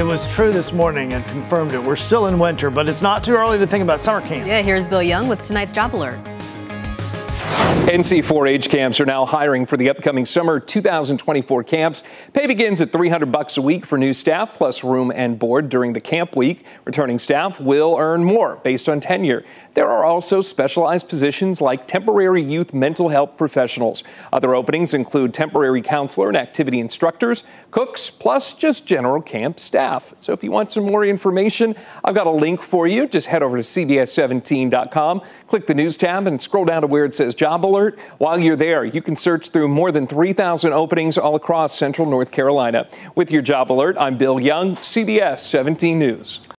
it was true this morning and confirmed it. We're still in winter, but it's not too early to think about summer camp. Yeah, here's Bill Young with tonight's job alert. NC 4-H camps are now hiring for the upcoming summer 2024 camps. Pay begins at 300 bucks a week for new staff plus room and board during the camp week. Returning staff will earn more based on tenure. There are also specialized positions like temporary youth mental health professionals. Other openings include temporary counselor and activity instructors, cooks, plus just general camp staff. So if you want some more information, I've got a link for you. Just head over to CBS17.com, click the news tab, and scroll down to where it says job alert. While you're there, you can search through more than 3,000 openings all across central North Carolina. With your job alert, I'm Bill Young, CBS 17 News.